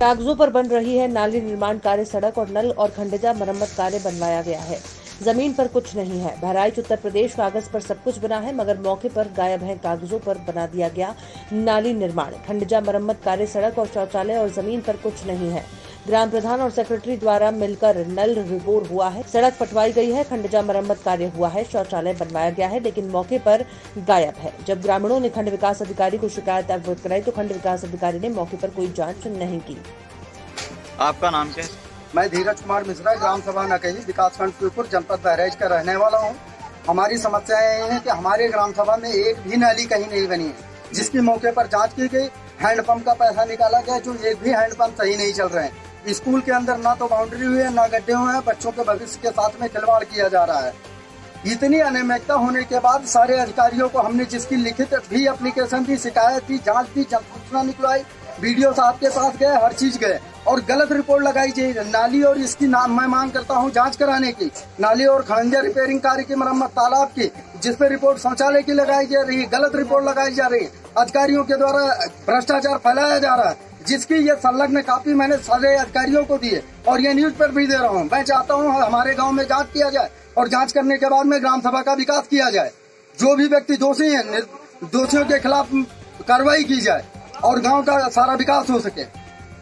कागजों पर बन रही है नाली निर्माण कार्य सड़क और नल और खंडजा मरम्मत कार्य बनवाया गया है। ज़मीन पर कुछ नहीं है। बहराइच उत्तर प्रदेश कागज़ पर सब कुछ बना है, मगर मौके पर गायब है कागजों पर बना दिया गया नाली निर्माण। खंडजा मरम्मत कार्य सड़क और शौचालय और ज़मीन पर कुछ नहीं है। ग्राम प्रधान और सेक्रेटरी द्वारा मिलकर नल रिबोर हुआ है। सड़क पटवाई गई है खंडजा मरम्मत कार्य हुआ है शौचालय बनवाया गया है लेकिन मौके पर गायब है। जब ग्रामीणों ने खंड विकास अधिकारी को शिकायत अवगत कराई तो खंड विकास अधिकारी ने मौके पर कोई जाँच नहीं की। आपका नाम क्या है? मैं धीरज कुमार मिश्रा ग्राम सभा न नकही विकासखंड पीपुर जनपद बहराइच का रहने वाला हूँ। हमारी समस्या ये है कि हमारे ग्राम सभा में एक भी नाली कहीं नहीं बनी है जिसकी मौके पर जाँच की गई। हैंडपंप का पैसा निकाला गया जो एक भी हैंडपंप सही नहीं चल रहे हैं। स्कूल के अंदर ना तो बाउंड्री हुई है, ना गड्ढे हुए हैं, बच्चों के भविष्य के साथ में खिलवाड़ किया जा रहा है। इतनी अनियमितता होने के बाद सारे अधिकारियों को हमने जिसकी लिखित भी एप्लीकेशन दी शिकायत दी जाँच दी जन सूचना निकलवाई, वीडियो साहब के पास गए, हर चीज़ गए और गलत रिपोर्ट लगाई जाए नाली और इसकी नाम मैं मांग करता हूँ जाँच कराने की। नाली और खड़ंजा रिपेयरिंग कार्य की मरम्मत तालाब की, जिस पे रिपोर्ट शौचालय की लगाई जा रही है गलत रिपोर्ट लगाई जा रही। है अधिकारियों के द्वारा भ्रष्टाचार फैलाया जा रहा है। जिसकी ये संलग्न कापी मैंने सारे अधिकारियों को दी है और ये न्यूज़ पर भी दे रहा हूँ। मैं चाहता हूँ हमारे गाँव में जाँच किया जाए और जाँच करने के बाद में ग्राम सभा का विकास किया जाए। जो भी व्यक्ति दोषी है दोषियों के खिलाफ कार्रवाई की जाए और गाँव का सारा विकास हो सके।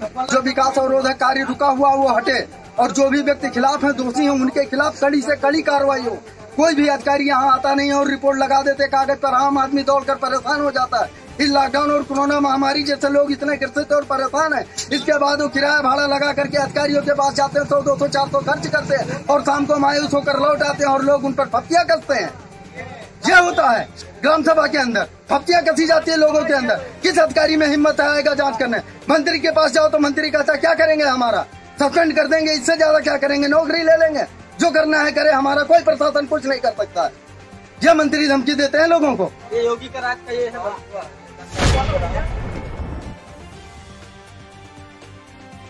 जो विकास अवरोधक कार्य रुका हुआ, वो हटे और जो भी व्यक्ति खिलाफ है, दोषी है, उनके खिलाफ कड़ी से कड़ी कार्रवाई हो। कोई भी अधिकारी यहाँ आता नहीं है और रिपोर्ट लगा देते, कागज़ पर आम आदमी दौड़कर परेशान हो जाता है। इस लॉकडाउन और कोरोना महामारी जैसे लोग इतने ग्रसित और परेशान है, इसके बाद वो किराया भाड़ा लगा करके अधिकारियों के पास जाते हैं, सौ, दो सौ, चार सौ खर्च करते हैं और शाम को मायूस होकर लौट आते हैं और लोग उन पर फतिया कसते हैं। यह होता है ग्राम सभा के अंदर। फतिया कसी जाती है लोगों के अंदर। किस अधिकारी में हिम्मत आएगा जाँच करने? मंत्री के पास जाओ तो मंत्री कहता क्या करेंगे हमारा? सस्पेंड कर देंगे, इससे ज़्यादा क्या करेंगे? नौकरी ले लेंगे। जो करना है करे, हमारा कोई प्रशासन कुछ नहीं कर सकता है। यह मंत्री धमकी देते हैं लोगों को। ये योगी का राज का ये है।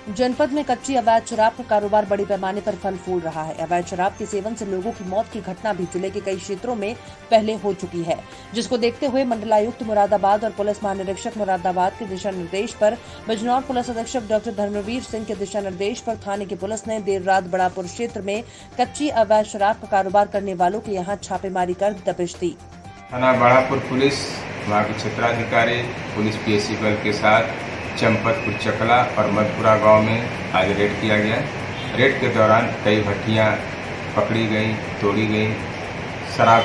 जनपद में कच्ची अवैध शराब का कारोबार बड़ी पैमाने पर फल फूल रहा है। अवैध शराब के सेवन से लोगों की मौत की घटना भी ज़िले के कई क्षेत्रों में पहले हो चुकी है, जिसको देखते हुए मंडलायुक्त मुरादाबाद और पुलिस महानिरीक्षक मुरादाबाद के दिशा निर्देश पर बिजनौर पुलिस अधीक्षक डॉक्टर धर्मवीर सिंह के दिशा निर्देश पर थाने की पुलिस ने देर रात बड़ापुर क्षेत्र में कच्ची अवैध शराब का कारोबार करने वालों के यहाँ छापेमारी कर दबिश दी। थाना बड़ापुर पुलिस वहाँ के क्षेत्राधिकारी, पुलिस पीएससी बल के साथ चंपतपुर चकला और मधपुरा गाँव में आज रेड किया गया। रेड के दौरान कई भट्टियाँ पकड़ी गई, तोड़ी गई। शराब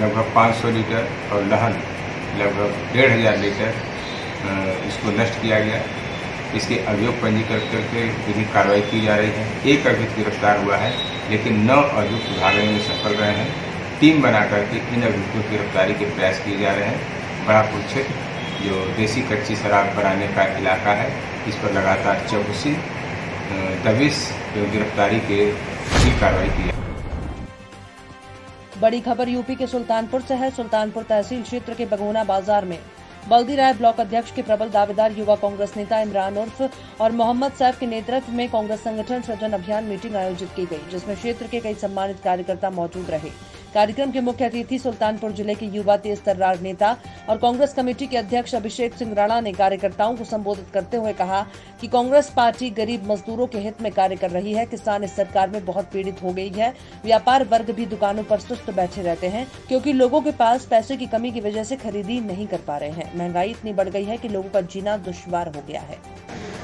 लगभग 500 लीटर और लहन लगभग डेढ़ हज़ार लीटर इसको नष्ट किया गया। इसके अभियोग पंजीकृत करके विधिक कार्रवाई की जा रही है। एक अभियुक्त गिरफ़्तार हुआ है, लेकिन नौ अभियुक्त भागने में सफल रहे हैं। टीम बना करके इन अभियुक्तों की गिरफ्तारी के प्रयास किए जा रहे हैं। बड़ापुर क्षेत्र, जो देसी कच्ची शराब बनाने का इलाका है, इस पर लगातार चौकसी दबिश गिरफ्तारी के की कार्रवाई की बड़ी खबर यूपी के सुल्तानपुर से है। सुल्तानपुर तहसील क्षेत्र के बगोना बाज़ार में बल्दी राय ब्लॉक अध्यक्ष के प्रबल दावेदार युवा कांग्रेस नेता इमरान उर्फ़ और मोहम्मद सैफ के नेतृत्व में कांग्रेस संगठन सृजन अभियान मीटिंग आयोजित की गई, जिसमें क्षेत्र के कई सम्मानित कार्यकर्ता मौजूद रहे। कार्यक्रम के मुख्य अतिथि सुल्तानपुर ज़िले के युवा तेज तर्रार नेता और कांग्रेस कमेटी के अध्यक्ष अभिषेक सिंह राणा ने कार्यकर्ताओं को संबोधित करते हुए कहा कि कांग्रेस पार्टी गरीब मजदूरों के हित में कार्य कर रही है। किसान इस सरकार में बहुत पीड़ित हो गई है। व्यापार वर्ग भी दुकानों पर सुस्त बैठे रहते हैं, क्योंकि लोगों के पास पैसे की कमी की वजह से खरीदी नहीं कर पा रहे हैं। महँगाई इतनी बढ़ गई है कि लोगों का जीना दुश्वार हो गया है।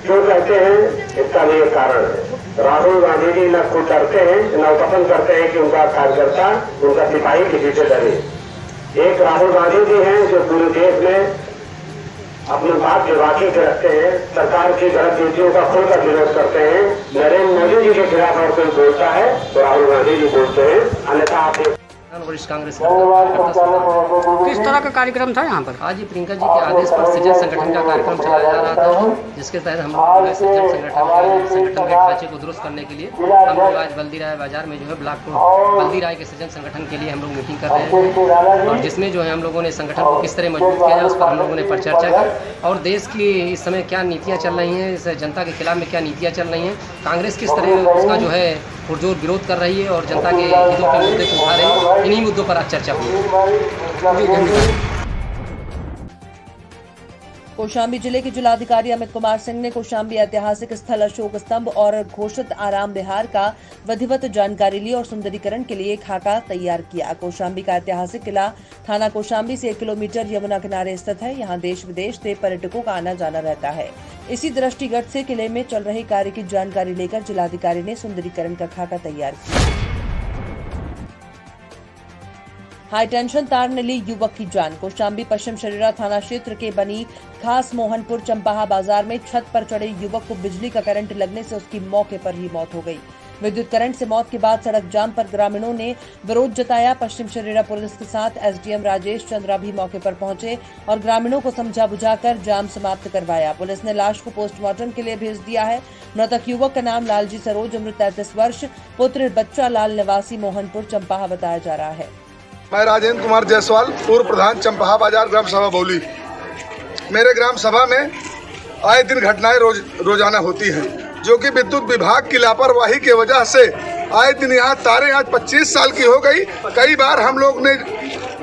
क्यों कहते हैं, इसका भी एक कारण है। राहुल गांधी जी न खुद डरते हैं, न पसंद करते हैं कि उनका कार्यकर्ता, उनका सिपाही किसी से डरे। एक राहुल गांधी जी हैं जो पूरे देश में अपनी बात के वाकई के रखते हैं, सरकार की गलत नीतियों का खुलकर विरोध करते हैं। नरेंद्र मोदी जी के खिलाफ अगर कोई बोलता है तो राहुल गांधी जी बोलते हैं। अन्यथा आप वरिष्ठ कांग्रेस किस तरह का कार्यक्रम था यहाँ पर? आज ही प्रियंका जी के आदेश पर सृजन संगठन का कार्यक्रम चलाया जा रहा था जिसके तहत हम लोग सृजन संगठन संगठन के ढांचे को दुरुस्त करने के लिए हम लोग आज बल्दी राय बाज़ार में जो है ब्लॉक को बल्दी राय के सृजन संगठन के लिए हम लोग मीटिंग कर रहे हैं। और जिसमें जो है हम लोगों ने संगठन को किस तरह मज़बूत किया जाए उस पर हम लोगों ने पर चर्चा की। और देश की इस समय क्या नीतियाँ चल रही हैं इस जनता के खिलाफ में क्या नीतियाँ चल रही हैं कांग्रेस किस तरह उसका जो है पुरजोर विरोध कर रही है और जनता के हितों के मुद्दे को उठा रही है। इन्हीं मुद्दों पर आज चर्चा हुई कौशाम्बी ज़िले के जिलाधिकारी अमित कुमार सिंह ने कौशाम्बी ऐतिहासिक स्थल अशोक स्तंभ और घोषित आराम विहार का विधिवत जानकारी ली और सुंदरीकरण के लिए खाका तैयार किया। कौशाम्बी का ऐतिहासिक किला थाना कौशाम्बी से एक किलोमीटर यमुना किनारे स्थित है। यहाँ देश विदेश से पर्यटकों का आना जाना रहता है। इसी दृष्टिगत से किले में चल रहे कार्य की जानकारी लेकर जिलाधिकारी ने सुंदरीकरण का खाका तैयार किया। हाई टेंशन तार ने ली युवक की जान कौशाम्बी पश्चिम शरीरा थाना क्षेत्र के बनी खास मोहनपुर चंपाहा बाज़ार में छत पर चढ़े युवक को बिजली का करंट लगने से उसकी मौके पर ही मौत हो गई। विद्युत करंट से मौत के बाद सड़क जाम पर ग्रामीणों ने विरोध जताया। पश्चिम शरीरा पुलिस के साथ एसडीएम राजेश चंद्रा भी मौके पर पहुँचे और ग्रामीणों को समझा बुझाकर जाम समाप्त करवाया। पुलिस ने लाश को पोस्टमार्टम के लिए भेज दिया है। मृतक युवक का नाम लालजी सरोज, उम्र तैतीस वर्ष, पुत्र बच्चा लाल निवासी मोहनपुर चंपाहा बताया जा रहा है। मैं राजेंद्र कुमार जायसवाल, पूर्व प्रधान चंपाहा बाज़ार ग्राम सभा बोली। मेरे ग्राम सभा में आए दिन घटनाएँ रोज, रोज़ाना होती हैं, जो कि विद्युत विभाग की लापरवाही की वजह से आए दिन यहाँ तारे आज 25 साल की हो गई। कई बार हम लोग ने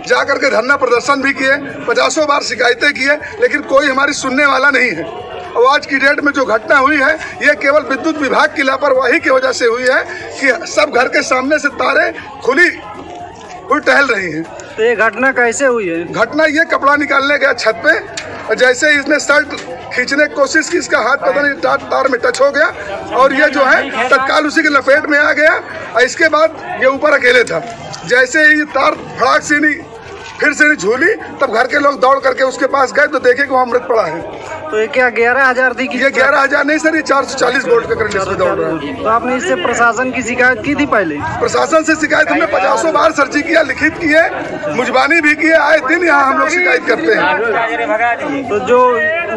जा करके धरना प्रदर्शन भी किए, पचासों बार शिकायतें किए, लेकिन कोई हमारी सुनने वाला नहीं है। और आज की डेट में जो घटना हुई है, ये केवल विद्युत विभाग की लापरवाही की वजह से हुई है कि सब घर के सामने से तारे खुली हुई टहल रही हैं। तो ये घटना कैसे हुई है? घटना ये कपड़ा निकालने गया छत पे और जैसे ही इसने शर्ट खींचने की कोशिश की इसका हाथ पता नहीं तार, तार में टच हो गया और ये जो है तत्काल उसी के लपेट में आ गया और इसके बाद ये ऊपर अकेले था। जैसे ही तार फड़ाक से नहीं फिर से नहीं झूली तब घर के लोग दौड़ करके उसके पास गए तो देखे कि वहाँ मृत पड़ा है। तो ये क्या ग्यारह हज़ार दी की ये ग्यारह हज़ार नहीं सर ये चार सौ चालीस वोल्ट का करंट दौड़ रहा है। तो आपने इससे प्रशासन की शिकायत की थी पहले? प्रशासन से शिकायत हमने पचासों बार सर्ची किया लिखित किए मुजबानी भी किए आए दिन यहाँ हम लोग शिकायत करते हैं। तो जो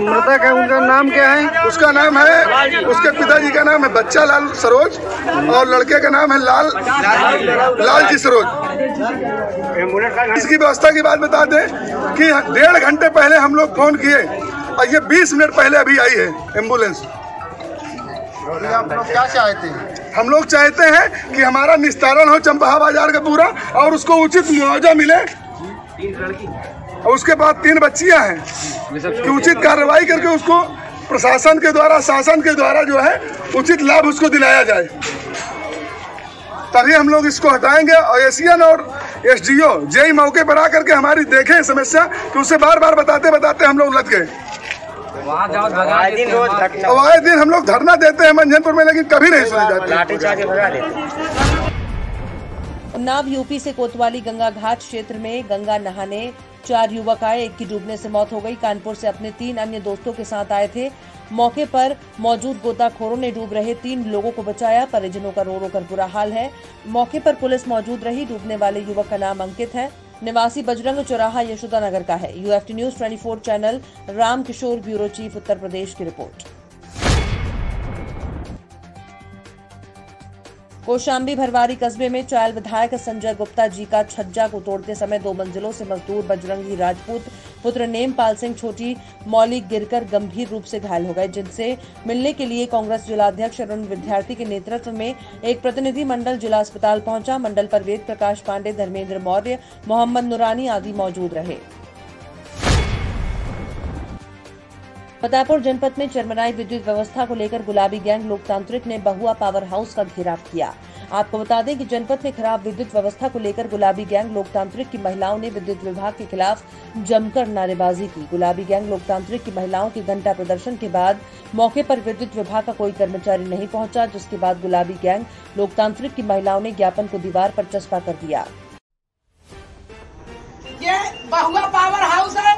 मृतक है उनका नाम क्या है? उसका नाम है उसके पिताजी का नाम है बच्चा लाल सरोज और लड़के का नाम है लाल लाल जी सरोज। इसकी व्यवस्था की बात बता दें कि डेढ़ घंटे पहले हम लोग फ़ोन किए और ये 20 मिनट पहले अभी आई है एंबुलेंस। आप लोग क्या चाहते हैं? हम लोग चाहते हैं कि हमारा निस्तारण हो चंपाहा बाज़ार का पूरा और उसको उचित मुआवजा मिले। और उसके बाद तीन बच्चियाँ हैं कि उचित कार्रवाई करके उसको प्रशासन के द्वारा शासन के द्वारा जो है उचित लाभ उसको दिलाया जाए। तभी हम लोग इसको हटाएँगे और एशियन और एसडीओ जेई मौके पर आकर के हमारी देखें समस्या कि उसे बार बार बताते बताते हम लोग लग गए। और आए दिन हम लोग धरना देते हैं मंझनपुर में लेकिन कभी नहीं सुने जाते। उन्नाव यूपी से कोतवाली गंगा घाट क्षेत्र में गंगा नहाने चार युवक आए एक की डूबने से मौत हो गई। कानपुर से अपने तीन अन्य दोस्तों के साथ आए थे। मौके पर मौजूद गोताखोरों ने डूब रहे तीन लोगों को बचाया। परिजनों का रो रो कर बुरा हाल है। मौके पर पुलिस मौजूद रही। डूबने वाले युवक का नाम अंकित है। निवासी बजरंग चौराहा यशोदा नगर का है। UFT news 24 channel Ram Kishore bureau chief, Uttar Pradesh की रिपोर्ट। कोशाम्बी भरवारी कस्बे में चायल विधायक संजय गुप्ता जी का छज्जा को तोड़ते समय दो मंजिलों से मजदूर बजरंगी राजपूत पुत्र नेमपाल सिंह छोटी मौलिक गिरकर गंभीर रूप से घायल हो गए, जिनसे मिलने के लिए कांग्रेस जिलाध्यक्ष अरुण विद्यार्थी के नेतृत्व में एक प्रतिनिधि मंडल जिला अस्पताल पहुँचा। मंडल पर वेद प्रकाश पांडे, धर्मेंद्र मौर्य, मोहम्मद नुरानी आदि मौजूद रहे। फतेहपुर जनपद में चरमराई विद्युत व्यवस्था को लेकर गुलाबी गैंग लोकतांत्रिक ने बहुआ पावर हाउस का घेराव किया। आपको बता दें कि जनपद में खराब विद्युत व्यवस्था को लेकर गुलाबी गैंग लोकतांत्रिक की महिलाओं ने विद्युत विभाग के खिलाफ जमकर नारेबाजी की। गुलाबी गैंग लोकतांत्रिक की महिलाओं के घंटा प्रदर्शन के बाद मौके पर विद्युत विभाग का कोई कर्मचारी नहीं पहुँचा, जिसके बाद गुलाबी गैंग लोकतांत्रिक की महिलाओं ने ज्ञापन को दीवार पर चस्पा कर दिया। ये बहुआ पावर हाउस है।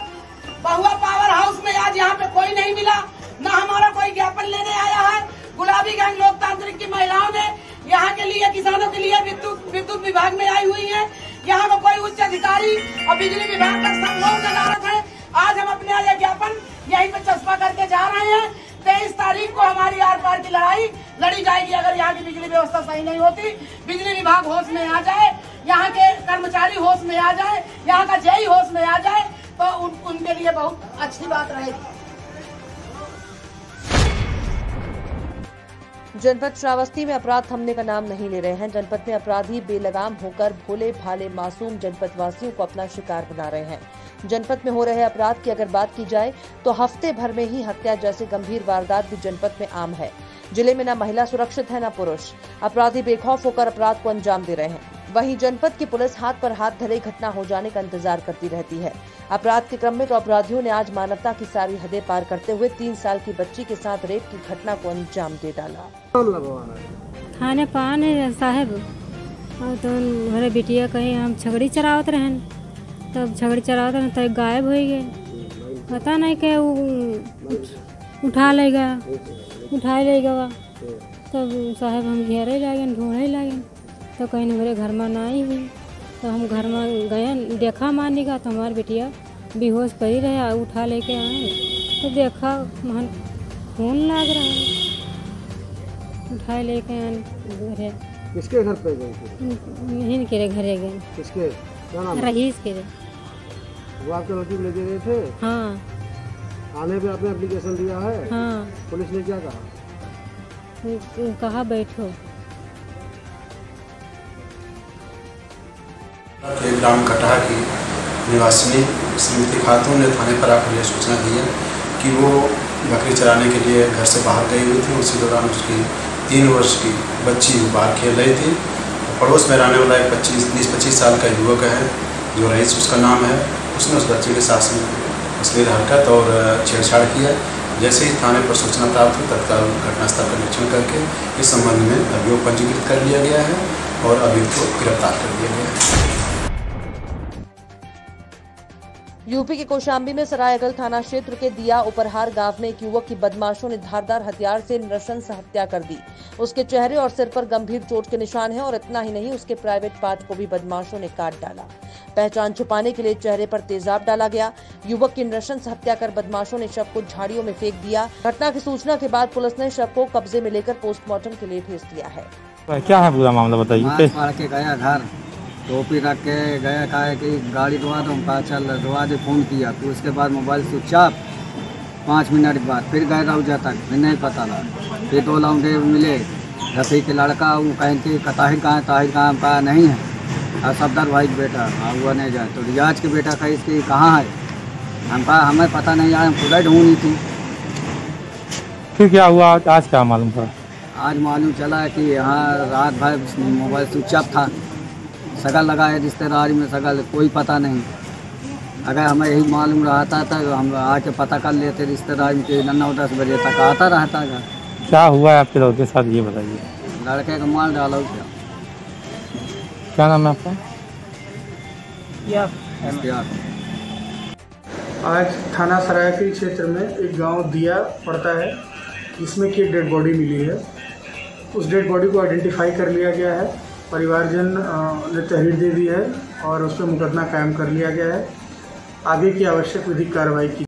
बहुआ पावर हाउस में आज यहाँ पे कोई नहीं मिला। न हमारा कोई ज्ञापन लेने आया है। गुलाबी गैंग लोकतांत्रिक की महिलाओं ने यहाँ के लिए किसानों के लिए विद्युत विद्युत विभाग में आई हुई है। यहाँ का कोई उच्च अधिकारी और बिजली विभाग का लोग नदारत है। आज हम अपने ये ज्ञापन यहीं पे चस्पा करके जा रहे हैं। तेईस तारीख को हमारी आर पार की लड़ाई लड़ी जाएगी अगर यहाँ की बिजली व्यवस्था सही नहीं होती। बिजली विभाग होश में आ जाए यहाँ के कर्मचारी होश में आ जाए यहाँ का जेई होश में आ जाए तो उन, उनके लिए बहुत अच्छी बात रहेगी। जनपद श्रावस्ती में अपराध थमने का नाम नहीं ले रहे हैं। जनपद में अपराधी बेलगाम होकर भोले भाले मासूम जनपद वासियों को अपना शिकार बना रहे हैं। जनपद में हो रहे अपराध की अगर बात की जाए तो हफ़्ते भर में ही हत्या जैसे गंभीर वारदात भी जनपद में आम है। ज़िले में न महिला सुरक्षित है, न पुरुष। अपराधी बेखौफ होकर अपराध को अंजाम दे रहे हैं। वहीं जनपद की पुलिस हाथ पर हाथ धरे घटना हो जाने का इंतज़ार करती रहती है। अपराध के क्रम में तो अपराधियों ने आज मानवता की सारी हदें पार करते हुए तीन साल की बच्ची के साथ रेप की घटना को अंजाम दे डाला। खाने पान है साहब। और तो हमारे बिटिया कहीं हम छगड़ी चरावत रहन। तब छगड़ी चरावत रहन तब गायब हो गए। पता नहीं कि वो उठा लेगा उठा लेगा। तब साहब हम घेरे लागे ढूंढे लागे तो कहीं मेरे घर में ना आई हुई। तो हम घर में गए देखा मानी का तो हमारी बिटिया बेहोश पड़ी रहे उठा लेके आए। तो देखा वहाँ खून लाग रहा है। उठाए लेके आए घरे। किसके घर पे थी? यहीं के घरे गए। किसके? क्या नाम रहीस के। रे वो आपके लड़की को ले गए थे? हाँ। थाने पे आपने एप्लीकेशन दिया है? हाँ। पुलिस ने क्या कहा? कहा बैठो। ग्राम कटहा की निवासिनी श्रीमती खातून ने थाने पर आकर यह सूचना दी है कि वो बकरी चराने के लिए घर से बाहर गई हुई थी। उसी दौरान उसकी तीन वर्ष की बच्ची बाहर खेल रही थी। पड़ोस में रहने वाला एक पच्चीस, बीस, पच्चीस साल का युवक है, जो रईस उसका नाम है। उसने उस बच्चे के साथ अश्लील हरकत और छेड़छाड़ किया जैसे ही थाने पर सूचना प्राप्त हुई, तत्काल घटनास्थल का निरीक्षण करके इस संबंध में अभियोग पंजीकृत कर लिया गया है और अभियुक्त को गिरफ़्तार कर लिया गया है। यूपी के कोशाम्बी में सरायगल थाना क्षेत्र के दिया उपरहार गाँव में एक युवक की बदमाशों ने धारदार हथियार से नृशंस हत्या कर दी। उसके चेहरे और सिर पर गंभीर चोट के निशान हैं और इतना ही नहीं उसके प्राइवेट पार्ट को भी बदमाशों ने काट डाला। पहचान छुपाने के लिए चेहरे पर तेजाब डाला गया। युवक की नृशंस हत्या कर बदमाशों ने शव को झाड़ियों में फेंक दिया। घटना की सूचना के बाद पुलिस ने शव को कब्जे में लेकर पोस्टमार्टम के लिए भेज दिया है। क्या है पूरा मामला बताइए? टोपी रख के गया कहा है कि गाड़ी धोआ दो। हम कहा चल धोआ दे फ़ोन किया। फिर उसके बाद मोबाइल स्विच ऑफ़ पाँच मिनट के बाद फिर गए रौजा तक फिर नहीं पता लगा फिर दो लौंडे मिले। रफी के लड़का वो कहें कि ताहिर कहाँ है? ताहिर कहाँ कहा नहीं है। और सफदर भाई के बेटा हाँ वो नहीं जाए। तो रियाज के बेटा कही कि कहाँ है? हम कहा हमें पता नहीं यार हम खुदा ढूंढी थी। फिर क्या हुआ? आज क्या मालूम पड़ा? आज मालूम चला कि यहाँ रात भर मोबाइल स्विच ऑफ़ था। सगल लगा है रिश्तेदारी में सगल कोई पता नहीं। अगर हमें यही मालूम रहता था तो हम आके पता कर लेते रिश्तेदारी में कि नन्ना दस बजे तक आता रहता था। क्या हुआ है आपके लड़के साथ ये बताइए। लड़के को मार डाला क्या? क्या नाम है आपका? आज थाना सरायकी क्षेत्र में एक गाँव दिया पड़ता है। जिसमें कि डेड बॉडी मिली है। उस डेड बॉडी को आइडेंटिफाई कर लिया गया है। परिवारजन ने तहरीर दे दी है और उस पर मुकदमा कायम कर लिया गया है। आगे की आवश्यक विधिक कार्रवाई की